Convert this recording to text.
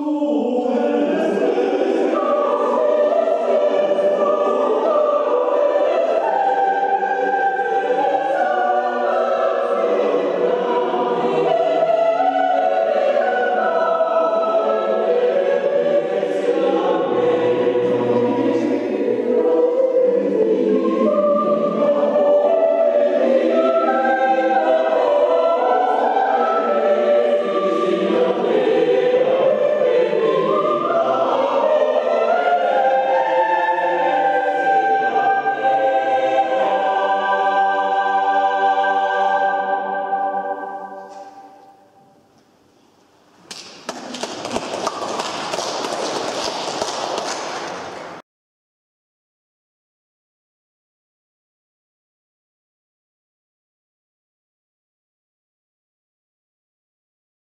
Oh.